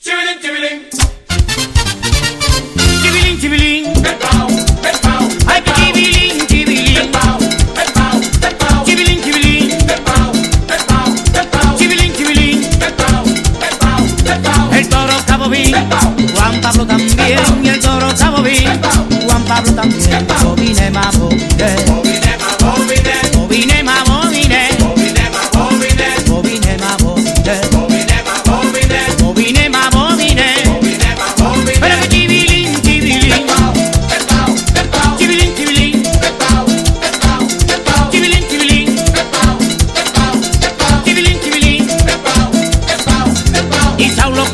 Turn it to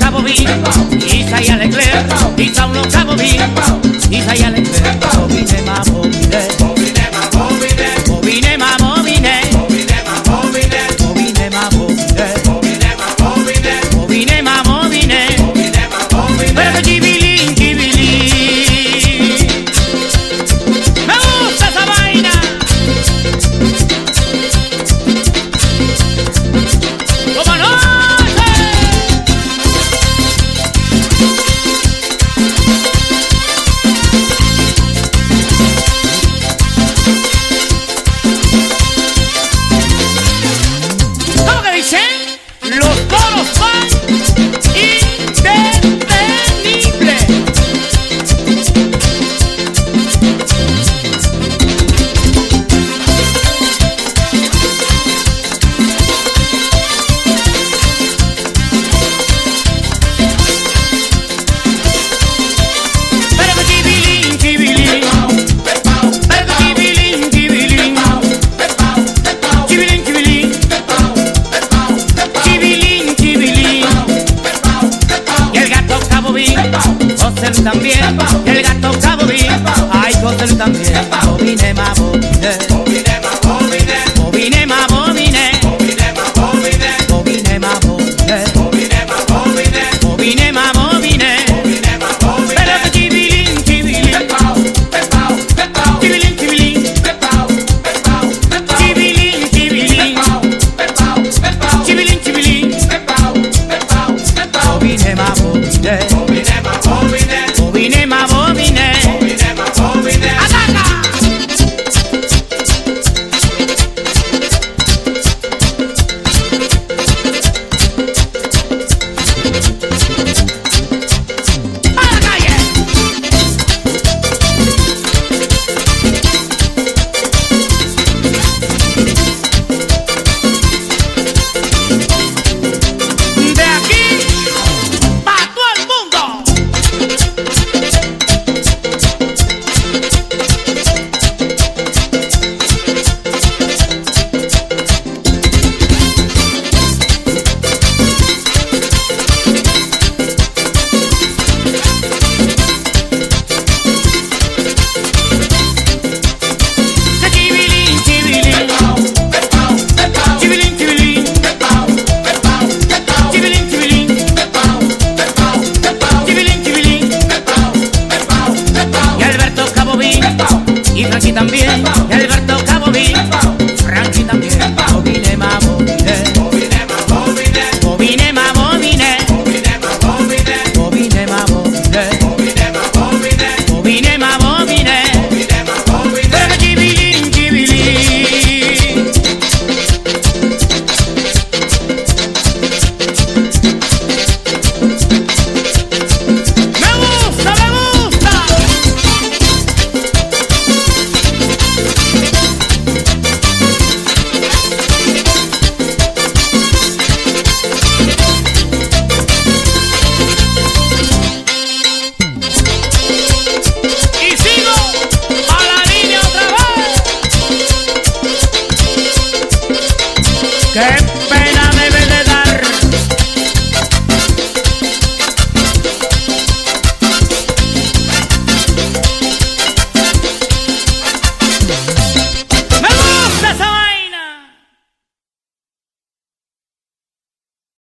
Sabovi, Isaia Leclerc, Isa un Sabovi, Isaia Leclerc, Sabovi de también. ¡Qué pena me ven!